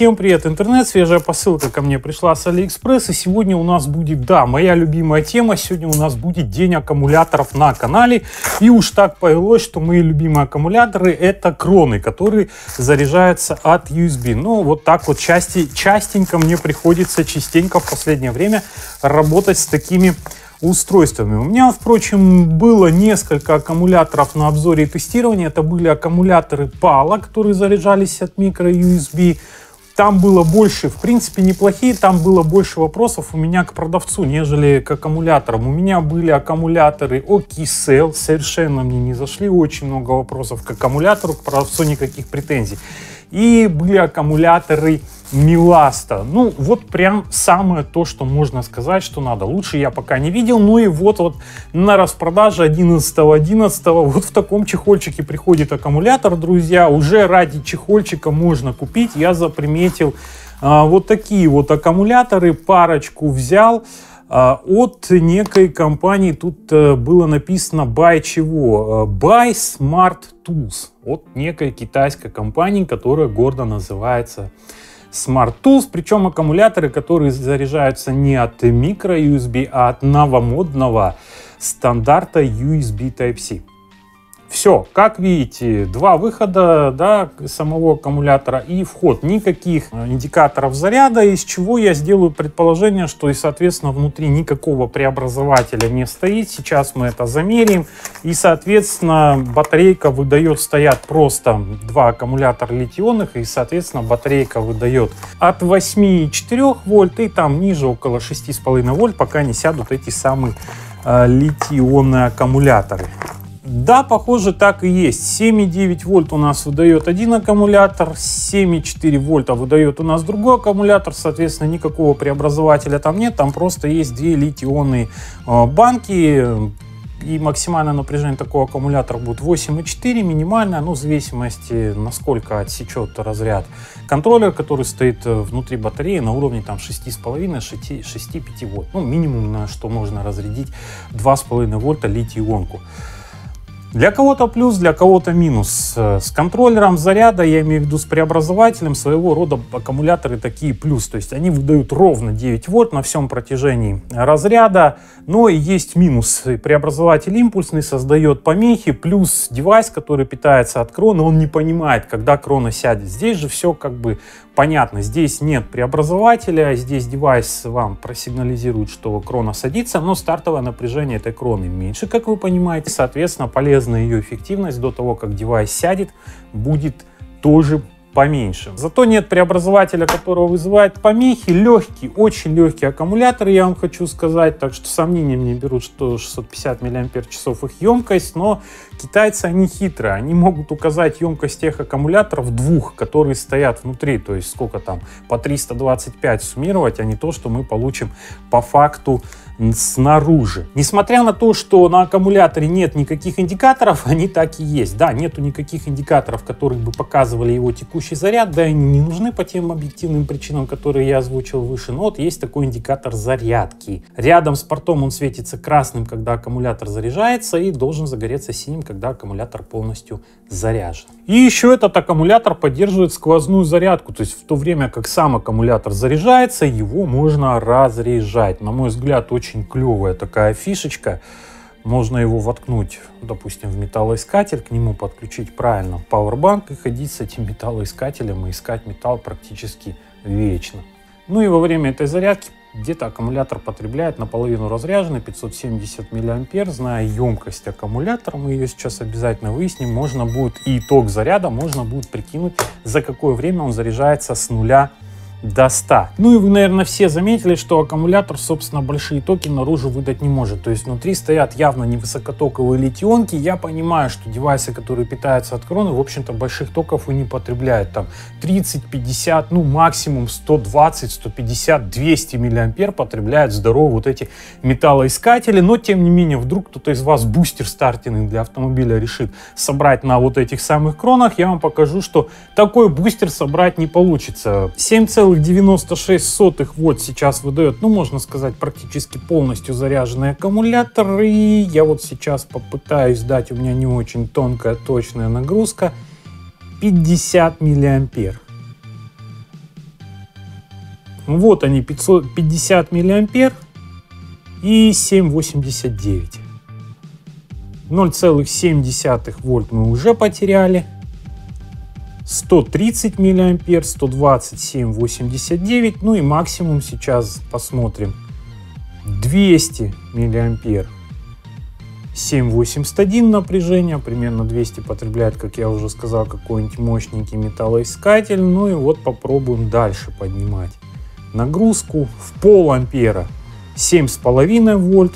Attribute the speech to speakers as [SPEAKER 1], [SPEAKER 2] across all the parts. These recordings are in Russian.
[SPEAKER 1] Всем привет, интернет. Свежая посылка ко мне пришла с Алиэкспресс. И сегодня у нас будет, да, моя любимая тема. Сегодня у нас будет день аккумуляторов на канале. И уж так повелось, что мои любимые аккумуляторы это кроны, которые заряжаются от USB. Ну, вот так вот части, частенько мне приходится частенько в последнее время работать с такими устройствами. У меня, впрочем, было несколько аккумуляторов на обзоре и тестировании. Это были аккумуляторы PALO, которые заряжались от micro-USB. Там было больше, в принципе, неплохие, там было больше вопросов у меня к продавцу, нежели к аккумуляторам. У меня были аккумуляторы OKCell, совершенно мне не зашли, очень много вопросов к аккумулятору, к продавцу никаких претензий. И были аккумуляторы Миласта. Ну, вот прям самое то, что можно сказать, что надо. Лучше я пока не видел. Ну и вот, вот на распродаже 11.11 11, вот в таком чехольчике приходит аккумулятор, друзья. Уже ради чехольчика можно купить. Я заприметил а, вот такие вот аккумуляторы. Парочку взял от некой компании. Тут а, было написано by чего? By Smart Tools. От некой китайской компании, которая гордо называется Smart Tools, причем аккумуляторы, которые заряжаются не от микро-USB, а от новомодного стандарта USB Type-C. Все, как видите, два выхода да, самого аккумулятора и вход. Никаких э, индикаторов заряда, из чего я сделаю предположение, что и, соответственно, внутри никакого преобразователя не стоит. Сейчас мы это замерим. И, соответственно, батарейка выдает, стоят просто два аккумулятора литионных, и, соответственно, батарейка выдает от 8,4 вольт и там ниже около 6,5 вольт, пока не сядут эти самые э, литионные аккумуляторы. Да, похоже, так и есть. 7,9 вольт у нас выдает один аккумулятор, 7,4 вольта выдает у нас другой аккумулятор, соответственно, никакого преобразователя там нет, там просто есть две литионные э, банки, и максимальное напряжение такого аккумулятора будет 8,4, минимальное, ну, в зависимости, насколько отсечет разряд. Контроллер, который стоит э, внутри батареи на уровне там 6,5-6,5 вольт. Ну, минимум, на что можно разрядить 2,5 вольта литий-ионку. Для кого-то плюс, для кого-то минус. Э, с контроллером заряда, я имею в виду с преобразователем, своего рода аккумуляторы такие плюс. То есть они выдают ровно 9 вольт на всем протяжении разряда. Но и есть минус. Преобразователь импульсный создает помехи, плюс девайс, который питается от крона, он не понимает, когда крона сядет. Здесь же все как бы понятно. Здесь нет преобразователя, здесь девайс вам просигнализирует, что крона садится, но стартовое напряжение этой кроны меньше, как вы понимаете. Соответственно, полезная ее эффективность до того, как девайс сядет, будет тоже поменьше. Зато нет преобразователя, которого вызывает помехи. Легкий, очень легкий аккумулятор, я вам хочу сказать. Так что сомнением не берут, что 650 мАч их емкость. Но китайцы, они хитрые. Они могут указать емкость тех аккумуляторов двух, которые стоят внутри. То есть сколько там, по 325 суммировать, а не то, что мы получим по факту снаружи. Несмотря на то, что на аккумуляторе нет никаких индикаторов, они так и есть. Да, нету никаких индикаторов, которые бы показывали его текущий заряд, да, они не нужны по тем объективным причинам, которые я озвучил выше. Но вот есть такой индикатор зарядки. Рядом с портом он светится красным, когда аккумулятор заряжается, и должен загореться синим, когда аккумулятор полностью заряжен. И еще этот аккумулятор поддерживает сквозную зарядку, то есть в то время как сам аккумулятор заряжается, его можно разряжать. На мой взгляд, очень клевая такая фишечка. Можно его воткнуть, допустим, в металлоискатель, к нему подключить правильно пауэрбанк и ходить с этим металлоискателем и искать металл практически вечно. Ну и во время этой зарядки где-то аккумулятор потребляет наполовину разряженный 570 мА. Зная емкость аккумулятора, мы ее сейчас обязательно выясним, можно будет и итог заряда можно будет прикинуть, за какое время он заряжается с нуля до 100. Ну и вы, наверное, все заметили, что аккумулятор, собственно, большие токи наружу выдать не может. То есть внутри стоят явно невысокотоковые литионки. Я понимаю, что девайсы, которые питаются от кроны, в общем-то, больших токов и не потребляют. Там 30, 50, ну максимум 120, 150, 200 миллиампер потребляют здоровые вот эти металлоискатели. Но, тем не менее, вдруг кто-то из вас бустер стартинг для автомобиля решит собрать на вот этих самых кронах, я вам покажу, что такой бустер собрать не получится. 7 1,96 вот сейчас выдает, ну, можно сказать, практически полностью заряженный аккумулятор. И я вот сейчас попытаюсь дать, у меня не очень тонкая, точная нагрузка, 50 миллиампер. Вот они, 550 миллиампер и 7,89. 0,7 вольт мы уже потеряли. 130 миллиампер, 127,89. Ну и максимум сейчас посмотрим. 200 миллиампер 781 напряжения, примерно 200 потребляет, как я уже сказал, какой-нибудь мощненький металлоискатель. Ну и вот попробуем дальше поднимать нагрузку в пол ампера 7,5 вольт,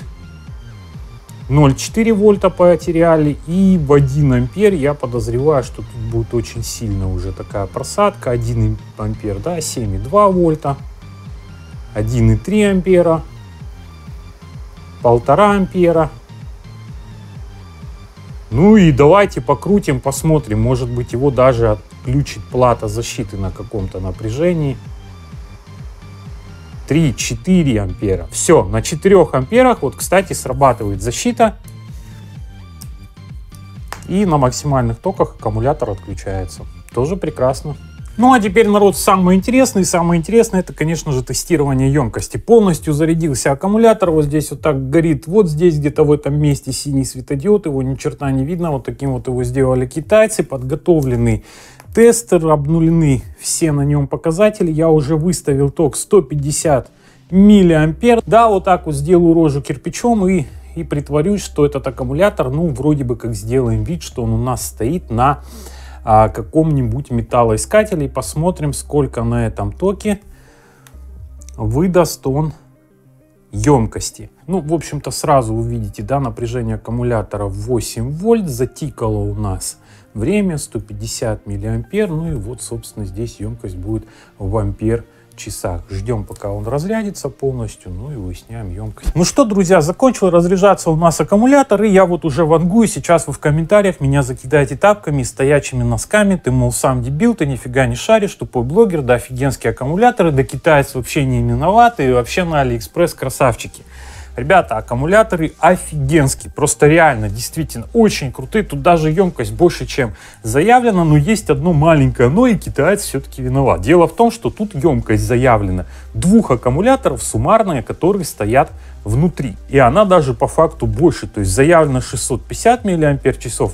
[SPEAKER 1] 0,4 вольта потеряли и в 1 ампер я подозреваю, что тут будет очень сильно уже такая просадка. 1 ампер, да, 7,2 вольта, 1,3 ампера, 1,5 ампера, ну и давайте покрутим, посмотрим. Может быть его даже отключит плата защиты на каком-то напряжении. 3-4 ампера. Все, на 4 амперах, вот, кстати, срабатывает защита. И на максимальных токах аккумулятор отключается. Тоже прекрасно. Ну а теперь, народ, самое интересное. Самое интересное, это, конечно же, тестирование емкости. Полностью зарядился аккумулятор. Вот здесь вот так горит. Вот здесь где-то в этом месте синий светодиод. Его ни черта не видно. Вот таким вот его сделали китайцы. Подготовленный тестер. Обнулены все на нем показатели. Я уже выставил ток 150 миллиампер. Да, вот так вот сделаю рожу кирпичом и и притворюсь, что этот аккумулятор, ну, вроде бы как сделаем вид, что он у нас стоит на а, каком-нибудь металлоискателе и посмотрим, сколько на этом токе выдаст он емкости. Ну, в общем-то, сразу увидите, да, напряжение аккумулятора 8 вольт, затикало у нас время 150 миллиампер, ну и вот, собственно, здесь емкость будет в ампер часах. Ждем, пока он разрядится полностью, ну и выясняем емкость. Ну что, друзья, закончил разряжаться у нас аккумулятор, и я вот уже вангую. Сейчас вы в комментариях меня закидаете тапками и стоячими носками. Ты, мол, сам дебил, ты нифига не шаришь, тупой блогер, да офигенские аккумуляторы, да китаец вообще не виноваты, и вообще на Алиэкспресс красавчики. Ребята, аккумуляторы офигенские, просто реально, действительно, очень крутые. Тут даже емкость больше, чем заявлено, но есть одно маленькое но, и китаец все-таки виноват. Дело в том, что тут емкость заявлена двух аккумуляторов суммарная, которые стоят внутри. И она даже по факту больше, то есть заявлено 650 мАч,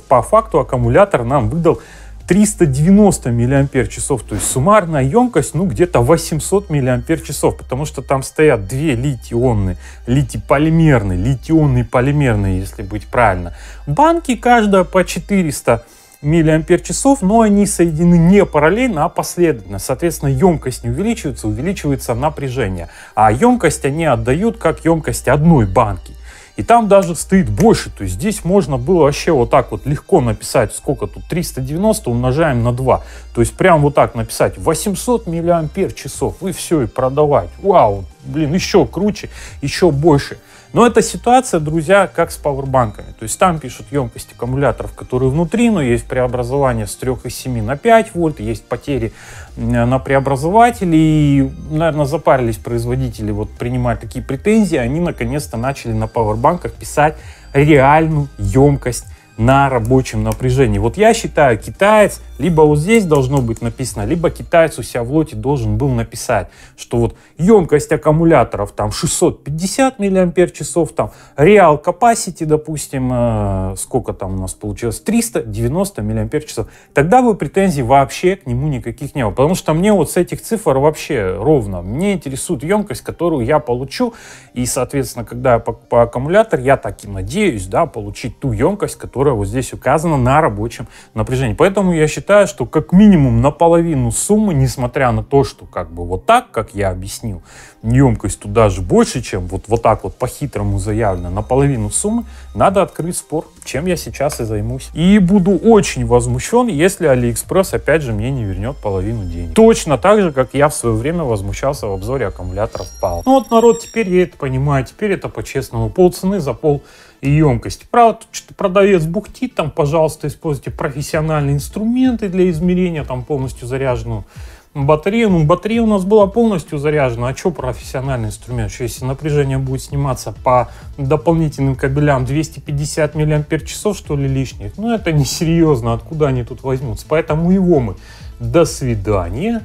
[SPEAKER 1] по факту аккумулятор нам выдал 390 миллиампер часов, то есть суммарная емкость, ну, где-то 800 миллиампер часов, потому что там стоят две литий-ионные, литий-полимерные, литий-ионные полимерные, если быть правильно. Банки каждая по 400 миллиампер часов, но они соединены не параллельно, а последовательно. Соответственно, емкость не увеличивается, увеличивается напряжение. А емкость они отдают как емкость одной банки. И там даже стоит больше. То есть здесь можно было вообще вот так вот легко написать, сколько тут, 390 умножаем на 2. То есть прям вот так написать 800 миллиампер часов и все, и продавать. Вау, блин, еще круче, еще больше. Но эта ситуация, друзья, как с пауэрбанками. То есть там пишут емкость аккумуляторов, которые внутри, но есть преобразование с 3,7 на 5 вольт, есть потери на преобразователе. И, наверное, запарились производители вот принимать такие претензии. Они наконец-то начали на пауэрбанках писать реальную емкость на рабочем напряжении. Вот я считаю, китаец, либо вот здесь должно быть написано, либо китаец у себя в лоте должен был написать, что вот емкость аккумуляторов там 650 миллиампер часов, там real capacity, допустим, э, сколько там у нас получилось, 390 миллиампер часов. Тогда бы претензий вообще к нему никаких не было, потому что мне вот с этих цифр вообще ровно. Мне интересует емкость, которую я получу, и, соответственно, когда я покупаю аккумулятор, я так и надеюсь, да, получить ту емкость, которая вот здесь указана на рабочем напряжении. Поэтому я считаю, что как минимум наполовину суммы, несмотря на то, что как бы вот так, как я объяснил, емкость тут даже больше, чем вот, вот так вот по-хитрому заявлено, наполовину суммы, надо открыть спор, чем я сейчас и займусь. И буду очень возмущен, если Алиэкспресс опять же мне не вернет половину денег. Точно так же, как я в свое время возмущался в обзоре аккумуляторов PALO. Ну вот, народ, теперь я это понимаю, теперь это по-честному. Полцены за пол емкости. Правда, что продавец бухтит, там, пожалуйста, используйте профессиональные инструменты для измерения, там, полностью заряженную батарею. Ну, батарея у нас была полностью заряжена. А что профессиональный инструмент? Что если напряжение будет сниматься по дополнительным кабелям 250 мАч, что ли, лишних? Ну, это несерьезно. Откуда они тут возьмутся? Поэтому его мы до свидания.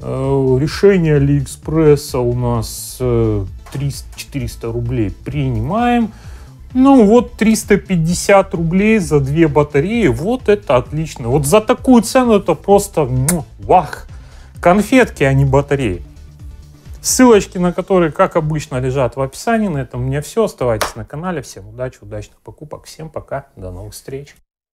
[SPEAKER 1] Э, решение Алиэкспресса у нас 300, 400 рублей принимаем. Ну вот 350 рублей за две батареи, вот это отлично. Вот за такую цену это просто вах. Конфетки, а не батареи. Ссылочки на которые, как обычно, лежат в описании. На этом у меня все. Оставайтесь на канале. Всем удачи, удачных покупок. Всем пока. До новых встреч.